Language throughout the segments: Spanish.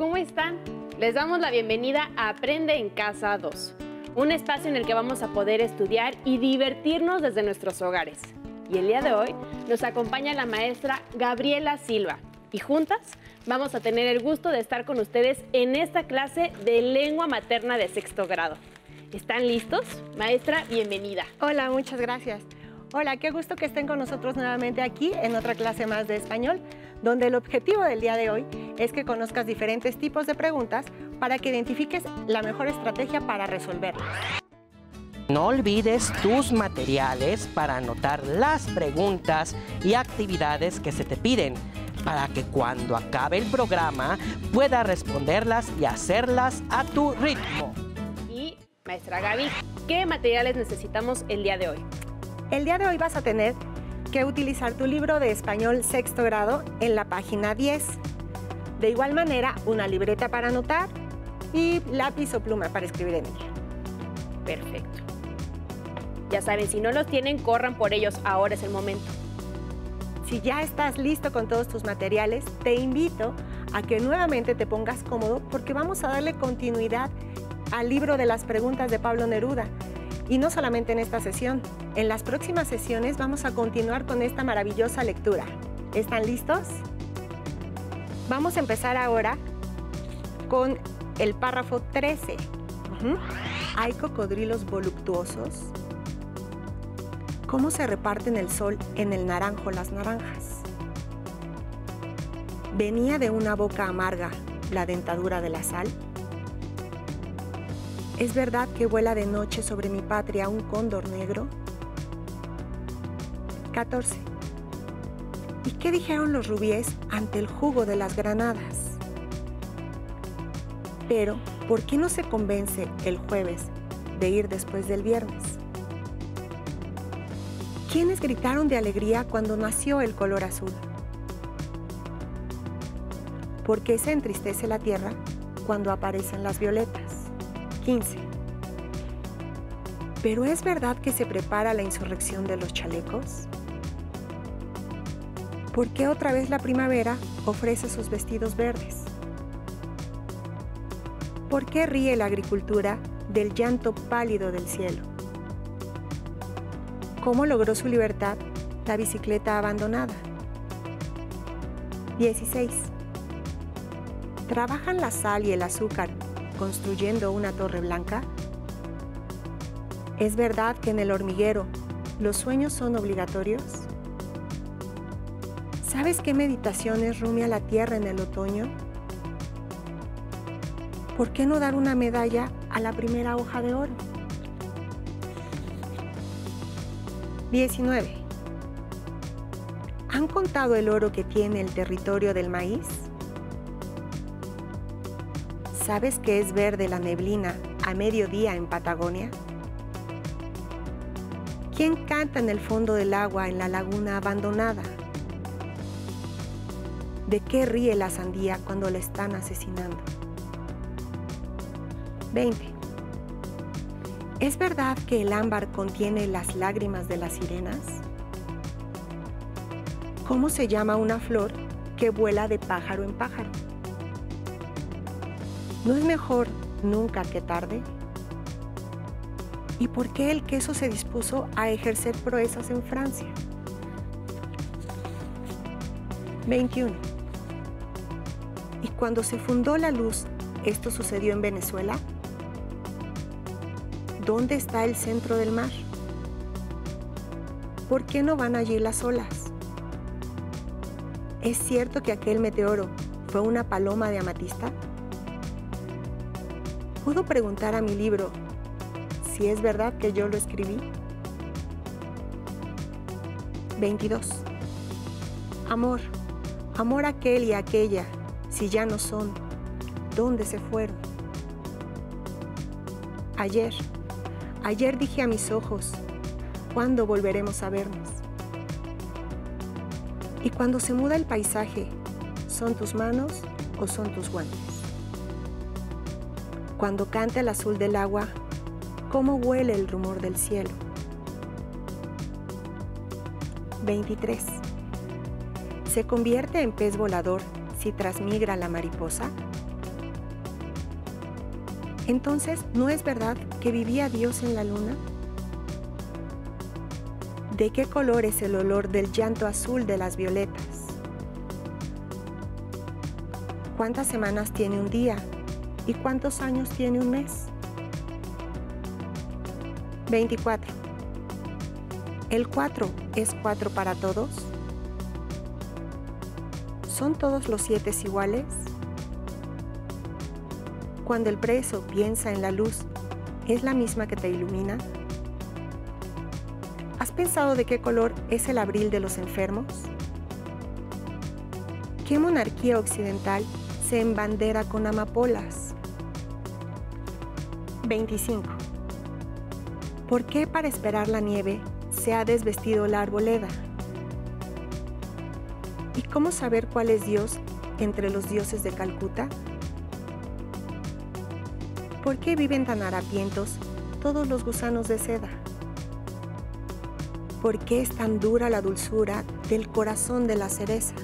¿cómo están? Les damos la bienvenida a Aprende en Casa 2, un espacio en el que vamos a poder estudiar y divertirnos desde nuestros hogares. Y el día de hoy nos acompaña la maestra Gabriela Silva y juntas vamos a tener el gusto de estar con ustedes en esta clase de lengua materna de sexto grado. ¿Están listos? Maestra, bienvenida. Hola, muchas gracias. Hola, qué gusto que estén con nosotros nuevamente aquí en otra clase más de español, donde el objetivo del día de hoy es que conozcas diferentes tipos de preguntas para que identifiques la mejor estrategia para resolverlas. No olvides tus materiales para anotar las preguntas y actividades que se te piden para que cuando acabe el programa puedas responderlas y hacerlas a tu ritmo. Y, maestra Gaby, ¿qué materiales necesitamos el día de hoy? El día de hoy vas a tener que utilizar tu libro de español sexto grado en la página 10. De igual manera, una libreta para anotar y lápiz o pluma para escribir en ella. Perfecto. Ya saben, si no los tienen, corran por ellos, ahora es el momento. Si ya estás listo con todos tus materiales, te invito a que nuevamente te pongas cómodo porque vamos a darle continuidad al libro de las preguntas de Pablo Neruda. Y no solamente en esta sesión, en las próximas sesiones vamos a continuar con esta maravillosa lectura. ¿Están listos? Vamos a empezar ahora con el párrafo 13. Ujú. ¿Hay cocodrilos voluptuosos? ¿Cómo se reparten el sol en el naranjo las naranjas? ¿Venía de una boca amarga la dentadura de la sal? ¿Es verdad que vuela de noche sobre mi patria un cóndor negro? 14. ¿Y qué dijeron los rubíes ante el jugo de las granadas? Pero, ¿por qué no se convence el jueves de ir después del viernes? ¿Quiénes gritaron de alegría cuando nació el color azul? ¿Por qué se entristece la tierra cuando aparecen las violetas? 15. ¿Pero es verdad que se prepara la insurrección de los chalecos? ¿Por qué otra vez la primavera ofrece sus vestidos verdes? ¿Por qué ríe la agricultura del llanto pálido del cielo? ¿Cómo logró su libertad la bicicleta abandonada? 16. ¿Trabajan la sal y el azúcar construyendo una torre blanca? ¿Es verdad que en el hormiguero los sueños son obligatorios? ¿Sabes qué meditaciones rumia la tierra en el otoño? ¿Por qué no dar una medalla a la primera hoja de oro? 19. ¿Han contado el oro que tiene el territorio del maíz? ¿Sabes que es verde la neblina a mediodía en Patagonia? ¿Quién canta en el fondo del agua en la laguna abandonada? ¿De qué ríe la sandía cuando la están asesinando? 20. ¿Es verdad que el ámbar contiene las lágrimas de las sirenas? ¿Cómo se llama una flor que vuela de pájaro en pájaro? ¿No es mejor nunca que tarde? ¿Y por qué el queso se dispuso a ejercer proezas en Francia? 21. ¿Y cuando se fundó la luz, esto sucedió en Venezuela? ¿Dónde está el centro del mar? ¿Por qué no van allí las olas? ¿Es cierto que aquel meteoro fue una paloma de amatista? ¿Puedo preguntar a mi libro si es verdad que yo lo escribí? 22. Amor, amor aquel y aquella, si ya no son, ¿dónde se fueron? Ayer, ayer dije a mis ojos, ¿cuándo volveremos a vernos? Y cuando se muda el paisaje, ¿son tus manos o son tus guantes? Cuando canta el azul del agua, ¿cómo huele el rumor del cielo? 23. ¿Se convierte en pez volador si transmigra la mariposa? Entonces, ¿no es verdad que vivía Dios en la luna? ¿De qué color es el olor del llanto azul de las violetas? ¿Cuántas semanas tiene un día? ¿Y cuántos años tiene un mes? 24. ¿El 4 es 4 para todos? ¿Son todos los 7 iguales? Cuando el preso piensa en la luz, ¿es la misma que te ilumina? ¿Has pensado de qué color es el abril de los enfermos? ¿Qué monarquía occidental se embandera con amapolas? 25. ¿Por qué para esperar la nieve se ha desvestido la arboleda? ¿Y cómo saber cuál es Dios entre los dioses de Calcuta? ¿Por qué viven tan harapientos todos los gusanos de seda? ¿Por qué es tan dura la dulzura del corazón de la cereza?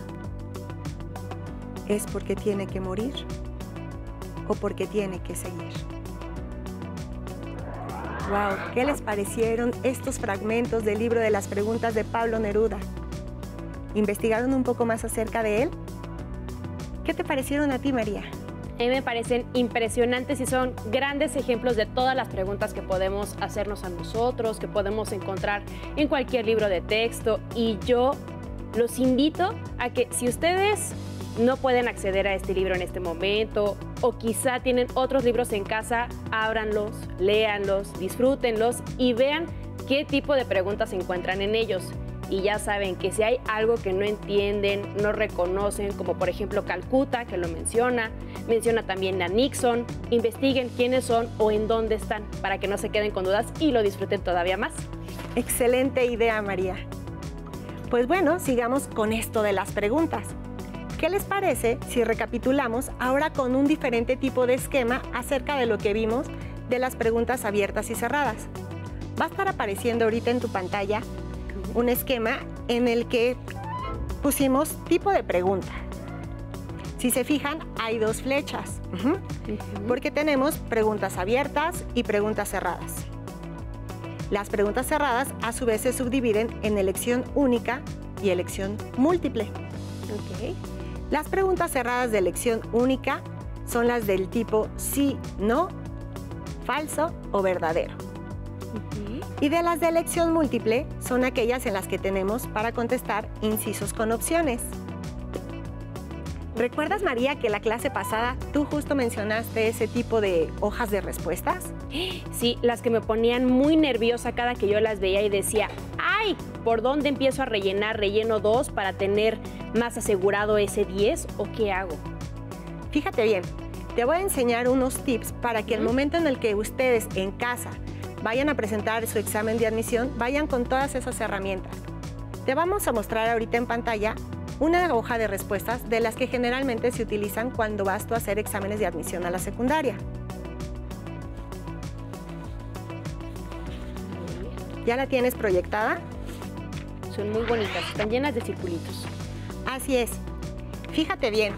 ¿Es porque tiene que morir o porque tiene que seguir? Wow, ¿qué les parecieron estos fragmentos del libro de las preguntas de Pablo Neruda? ¿Investigaron un poco más acerca de él? ¿Qué te parecieron a ti, María? A mí me parecen impresionantes y son grandes ejemplos de todas las preguntas que podemos hacernos a nosotros, que podemos encontrar en cualquier libro de texto. Y yo los invito a que si ustedes no pueden acceder a este libro en este momento o quizá tienen otros libros en casa, ábranlos, léanlos, disfrútenlos y vean qué tipo de preguntas se encuentran en ellos y ya saben que si hay algo que no entienden, no reconocen, como por ejemplo Calcuta, que lo menciona, menciona también a Nixon, investiguen quiénes son o en dónde están para que no se queden con dudas y lo disfruten todavía más. Excelente idea, María. Pues bueno, sigamos con esto de las preguntas. ¿Qué les parece si recapitulamos ahora con un diferente tipo de esquema acerca de lo que vimos de las preguntas abiertas y cerradas? Va a estar apareciendo ahorita en tu pantalla un esquema en el que pusimos tipo de pregunta. Si se fijan, hay dos flechas, porque tenemos preguntas abiertas y preguntas cerradas. Las preguntas cerradas a su vez se subdividen en elección única y elección múltiple. Las preguntas cerradas de elección única son las del tipo sí, no, falso o verdadero. Y de las de elección múltiple son aquellas en las que tenemos para contestar incisos con opciones. ¿Recuerdas, María, que la clase pasada tú justo mencionaste ese tipo de hojas de respuestas? Sí, las que me ponían muy nerviosa cada que yo las veía y decía, ¡ay! ¿Por dónde empiezo a rellenar? ¿Relleno dos para tener más asegurado ese 10 o qué hago? Fíjate bien, te voy a enseñar unos tips para que el momento en el que ustedes en casa vayan a presentar su examen de admisión, vayan con todas esas herramientas. Te vamos a mostrar ahorita en pantalla una hoja de respuestas de las que generalmente se utilizan cuando vas tú a hacer exámenes de admisión a la secundaria. ¿Ya la tienes proyectada? Son muy bonitas, están llenas de circulitos. Así es. Fíjate bien,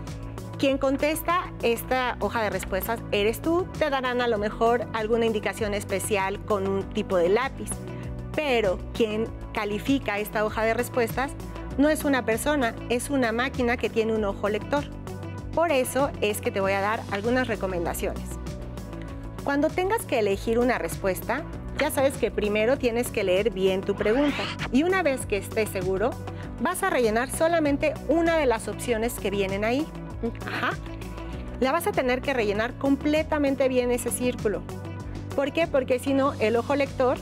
quien contesta esta hoja de respuestas eres tú, te darán a lo mejor alguna indicación especial con un tipo de lápiz. Pero quien califica esta hoja de respuestas no es una persona, es una máquina que tiene un ojo lector. Por eso es que te voy a dar algunas recomendaciones. Cuando tengas que elegir una respuesta, ya sabes que primero tienes que leer bien tu pregunta y una vez que estés seguro, vas a rellenar solamente una de las opciones que vienen ahí. Ajá. La vas a tener que rellenar completamente bien ese círculo. ¿Por qué? Porque si no, el ojo lector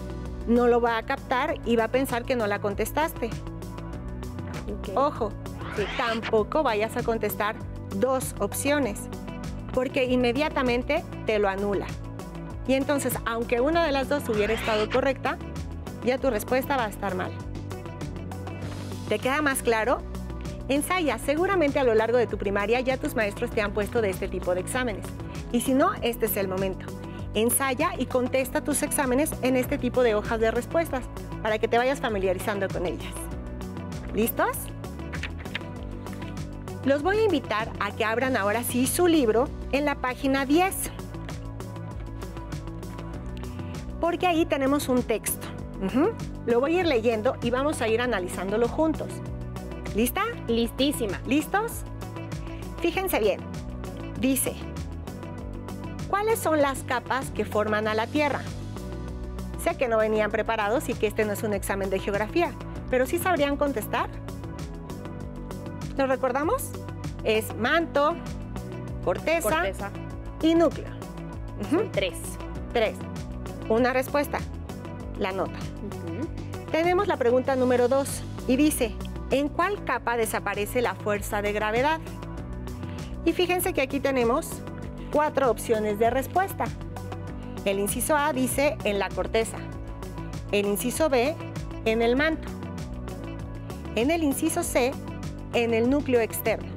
no lo va a captar y va a pensar que no la contestaste. Ojo, tampoco vayas a contestar dos opciones, porque inmediatamente te lo anula. Y entonces, aunque una de las dos hubiera estado correcta, ya tu respuesta va a estar mal. ¿Te queda más claro? Ensaya, seguramente a lo largo de tu primaria ya tus maestros te han puesto de este tipo de exámenes. Y si no, este es el momento. Ensaya y contesta tus exámenes en este tipo de hojas de respuestas para que te vayas familiarizando con ellas. ¿Listos? Los voy a invitar a que abran ahora sí su libro en la página 10. porque ahí tenemos un texto. Lo voy a ir leyendo y vamos a ir analizándolo juntos. ¿Lista? Listísima. ¿Listos? Fíjense bien. Dice, ¿cuáles son las capas que forman a la Tierra? Sé que no venían preparados y que este no es un examen de geografía, pero sí sabrían contestar. ¿Nos recordamos? Es manto, corteza, Corteza. y núcleo. Tres. Tres. Una respuesta. La nota. Tenemos la pregunta número dos y dice, ¿en cuál capa desaparece la fuerza de gravedad? Y fíjense que aquí tenemos cuatro opciones de respuesta. El inciso A dice en la corteza, el inciso B en el manto, en el inciso C en el núcleo externo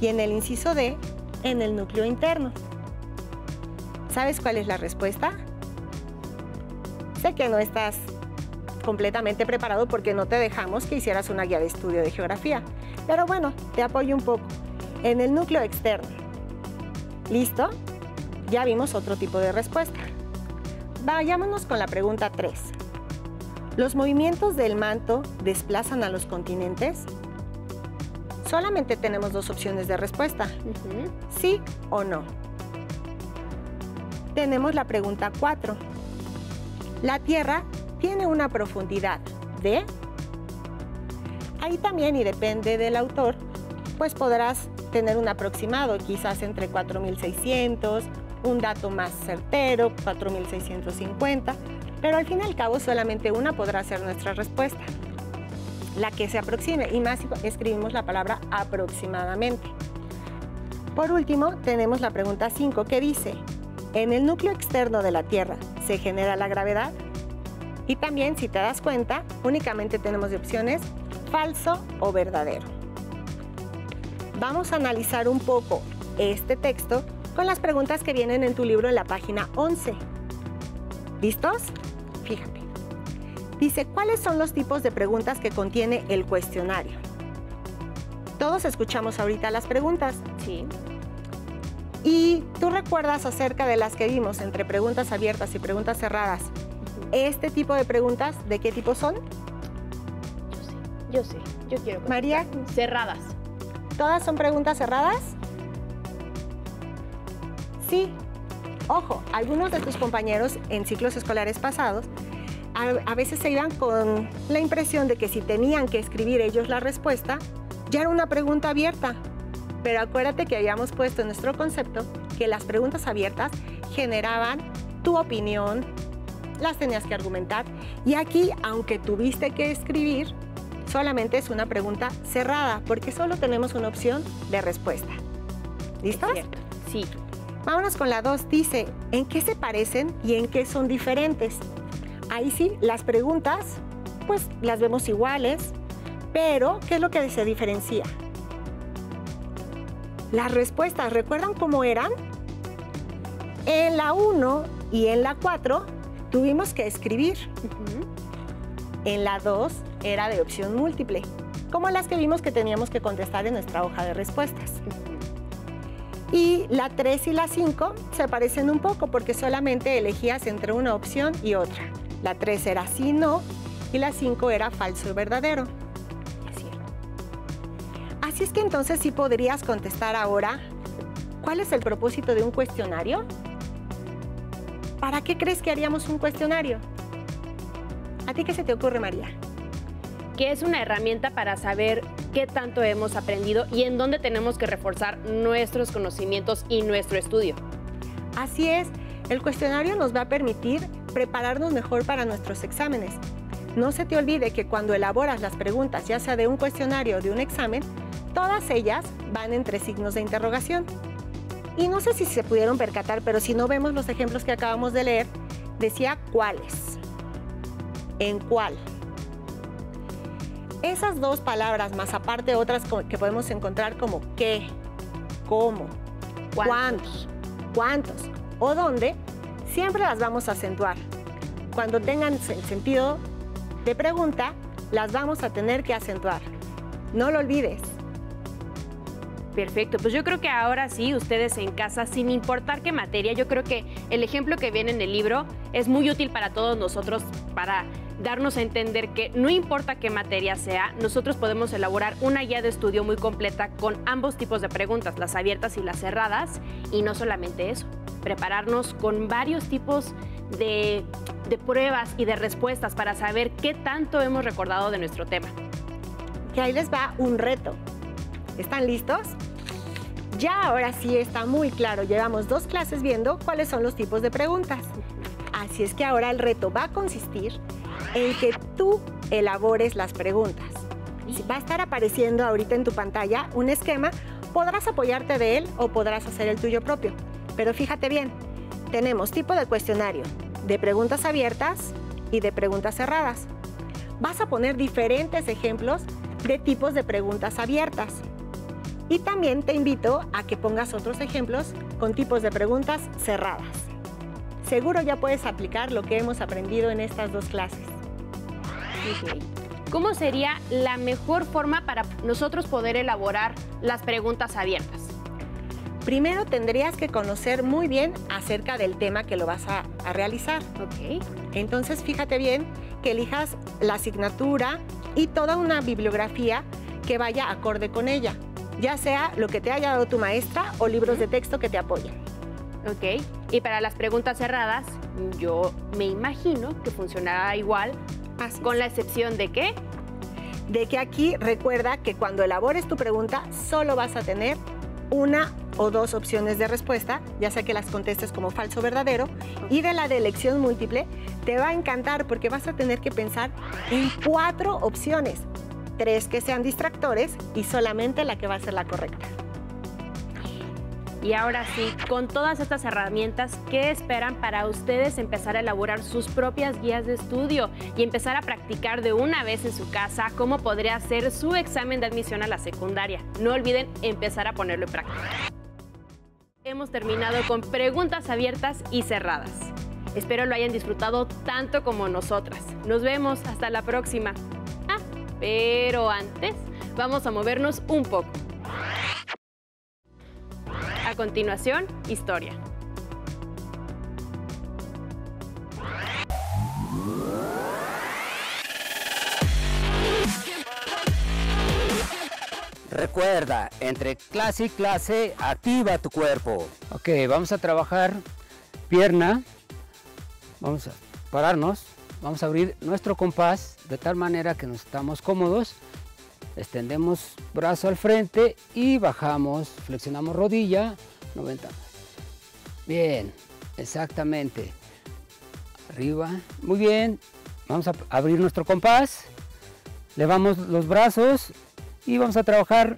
y en el inciso D en el núcleo interno. ¿Sabes cuál es la respuesta? Sé que no estás completamente preparado porque no te dejamos que hicieras una guía de estudio de geografía. Pero bueno, te apoyo un poco. En el núcleo externo. ¿Listo? Ya vimos otro tipo de respuesta. Vayámonos con la pregunta 3. ¿Los movimientos del manto desplazan a los continentes? Solamente tenemos dos opciones de respuesta, sí o no. Tenemos la pregunta 4. La Tierra tiene una profundidad de... Ahí también, y depende del autor, pues podrás tener un aproximado, quizás entre 4.600, un dato más certero, 4.650, pero al fin y al cabo solamente una podrá ser nuestra respuesta, la que se aproxime, y más si escribimos la palabra aproximadamente. Por último, tenemos la pregunta 5 que dice, ¿en el núcleo externo de la Tierra se genera la gravedad? Y también, si te das cuenta, únicamente tenemos opciones falso o verdadero. Vamos a analizar un poco este texto con las preguntas que vienen en tu libro en la página 11. ¿Listos? Dice, ¿cuáles son los tipos de preguntas que contiene el cuestionario? Todos escuchamos ahorita las preguntas. Sí. ¿Y tú recuerdas acerca de las que vimos entre preguntas abiertas y preguntas cerradas? Este tipo de preguntas, ¿de qué tipo son? Yo sé. Yo sé. Yo quiero. contestar. María, Cerradas. ¿todas son preguntas cerradas? Sí. Ojo, algunos de tus compañeros en ciclos escolares pasados a, a veces se iban con la impresión de que si tenían que escribir ellos la respuesta, ya era una pregunta abierta. Pero acuérdate que habíamos puesto en nuestro concepto que las preguntas abiertas generaban tu opinión, las tenías que argumentar. Y aquí, aunque tuviste que escribir, solamente es una pregunta cerrada, porque solo tenemos una opción de respuesta. ¿Listos? Sí. Vámonos con la 2. Dice, ¿en qué se parecen y en qué son diferentes? Ahí sí, las preguntas, pues las vemos iguales, pero ¿qué es lo que se diferencia? Las respuestas, ¿recuerdan cómo eran? En la 1 y en la 4 tuvimos que escribir. En la 2 era de opción múltiple, como las que vimos que teníamos que contestar en nuestra hoja de respuestas. Y la 3 y la 5 se parecen un poco porque solamente elegías entre una opción y otra. La 3 era sí, no y la 5 era falso y verdadero. Es cierto. Así es que entonces sí podrías contestar ahora, ¿cuál es el propósito de un cuestionario? ¿Para qué crees que haríamos un cuestionario? ¿A ti qué se te ocurre, María? que es una herramienta para saber qué tanto hemos aprendido y en dónde tenemos que reforzar nuestros conocimientos y nuestro estudio. Así es, el cuestionario nos va a permitir prepararnos mejor para nuestros exámenes. No se te olvide que cuando elaboras las preguntas, ya sea de un cuestionario o de un examen, todas ellas van entre signos de interrogación. Y no sé si se pudieron percatar, pero si no vemos los ejemplos que acabamos de leer, decía cuáles. ¿En cuál? Esas dos palabras, más aparte otras que podemos encontrar como qué, cómo, cuántos, cuántos o dónde, siempre las vamos a acentuar. Cuando tengan sen- sentido de pregunta, las vamos a tener que acentuar. No lo olvides. Perfecto, pues yo creo que ahora sí, ustedes en casa, sin importar qué materia, yo creo que el ejemplo que viene en el libro es muy útil para todos nosotros para darnos a entender que no importa qué materia sea, nosotros podemos elaborar una guía de estudio muy completa con ambos tipos de preguntas, las abiertas y las cerradas, y no solamente eso, prepararnos con varios tipos de, de pruebas y de respuestas para saber qué tanto hemos recordado de nuestro tema. Que ahí les va un reto. ¿Están listos? Ya ahora sí está muy claro, llevamos dos clases viendo cuáles son los tipos de preguntas. Así es que ahora el reto va a consistir en que tú elabores las preguntas. Va a estar apareciendo ahorita en tu pantalla un esquema, podrás apoyarte de él o podrás hacer el tuyo propio. Pero fíjate bien, tenemos tipo de cuestionario, de preguntas abiertas y de preguntas cerradas. Vas a poner diferentes ejemplos de tipos de preguntas abiertas. Y también te invito a que pongas otros ejemplos con tipos de preguntas cerradas. Seguro ya puedes aplicar lo que hemos aprendido en estas dos clases. ¿Cómo sería la mejor forma para nosotros poder elaborar las preguntas abiertas? Primero tendrías que conocer muy bien acerca del tema que lo vas a, a realizar. Ok. Entonces fíjate bien que elijas la asignatura y toda una bibliografía que vaya acorde con ella, ya sea lo que te haya dado tu maestra o libros de texto que te apoyen. Ok. Y para las preguntas cerradas, yo me imagino que funcionará igual, Así con la excepción de que de que aquí recuerda que cuando elabores tu pregunta solo vas a tener una o dos opciones de respuesta, ya sea que las contestes como falso o verdadero, y de la de elección múltiple te va a encantar porque vas a tener que pensar en cuatro opciones, tres que sean distractores y solamente la que va a ser la correcta. Y ahora sí, con todas estas herramientas, ¿qué esperan para ustedes empezar a elaborar sus propias guías de estudio y empezar a practicar de una vez en su casa cómo podría ser su examen de admisión a la secundaria? No olviden empezar a ponerlo en práctica. Hemos terminado con preguntas abiertas y cerradas. Espero lo hayan disfrutado tanto como nosotras. Nos vemos hasta la próxima. Ah, pero antes vamos a movernos un poco. A continuación, historia. Recuerda, entre clase y clase, activa tu cuerpo. Ok, vamos a trabajar pierna. Vamos a pararnos. Vamos a abrir nuestro compás de tal manera que nos estamos cómodos. Extendemos brazo al frente y bajamos, flexionamos rodilla, 90. Bien, exactamente. Arriba, muy bien. Vamos a abrir nuestro compás. Levamos los brazos y vamos a trabajar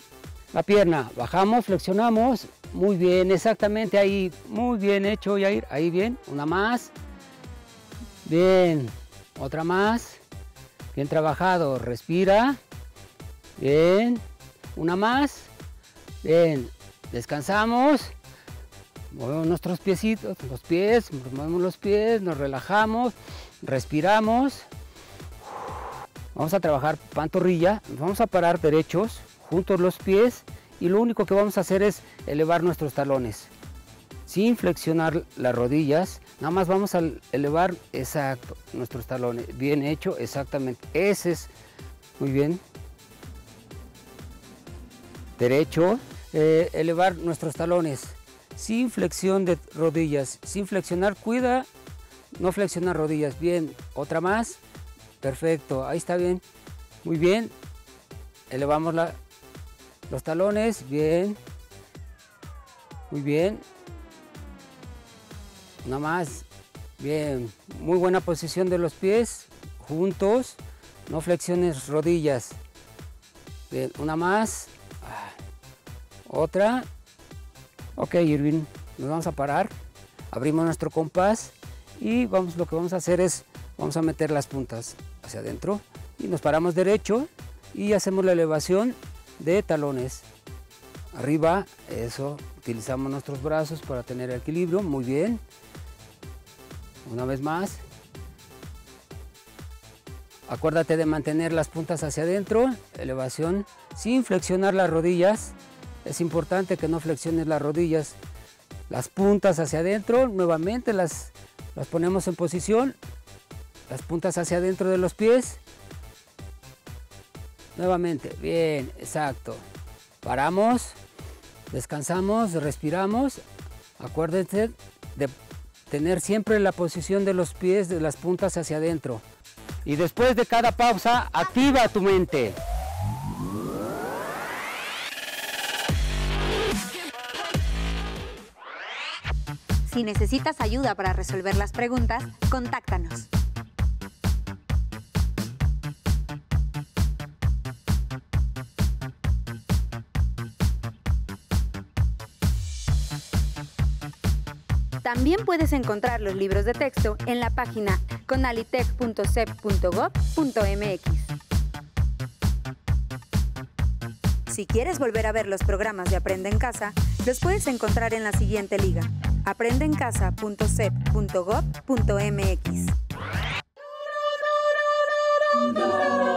la pierna. Bajamos, flexionamos. Muy bien, exactamente ahí. Muy bien hecho, Yair. Ahí bien. Una más. Bien. Otra más. Bien trabajado. Respira. Bien. Una más. Bien. Descansamos. Movemos nuestros piecitos, los pies, movemos los pies, nos relajamos, respiramos. Vamos a trabajar pantorrilla, vamos a parar derechos, juntos los pies y lo único que vamos a hacer es elevar nuestros talones. Sin flexionar las rodillas, nada más vamos a elevar, exacto, nuestros talones. Bien hecho, exactamente. Ese es, muy bien. Derecho, eh, elevar nuestros talones. Sin flexión de rodillas, sin flexionar, cuida, no flexionar rodillas. Bien, otra más. Perfecto, ahí está bien. Muy bien. Elevamos la, los talones, bien. Muy bien. Una más. Bien. Muy buena posición de los pies. Juntos. No flexiones rodillas. Bien. Una más. Ah. Otra. Ok, Irving. Nos vamos a parar. Abrimos nuestro compás. Y vamos, lo que vamos a hacer es, vamos a meter las puntas hacia adentro. Y nos paramos derecho. Y hacemos la elevación de talones. Arriba, eso, utilizamos nuestros brazos para tener equilibrio, muy bien. Una vez más. Acuérdate de mantener las puntas hacia adentro, elevación, sin flexionar las rodillas. es importante que no flexiones las rodillas, las puntas hacia adentro, nuevamente las, las ponemos en posición, las puntas hacia adentro de los pies, nuevamente, bien, exacto, paramos, descansamos, respiramos, acuérdense de tener siempre la posición de los pies, de las puntas hacia adentro. Y después de cada pausa, activa tu mente. Si necesitas ayuda para resolver las preguntas, contáctanos. También puedes encontrar los libros de texto en la página conalitech.cep.gov.mx. Si quieres volver a ver los programas de Aprende en Casa, los puedes encontrar en la siguiente liga, aprendeencasa.cep.gov.mx.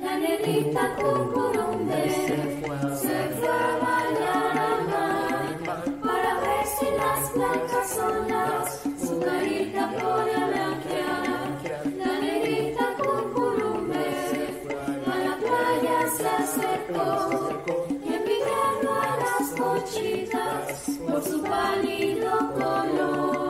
La negrita cucurumbe se fue, se fue a bailar para ver si las blancas olas su carita pone a blanquear. La negrita cucurumbe a la playa se acercó y envidiando a las mochitas por su pálido color.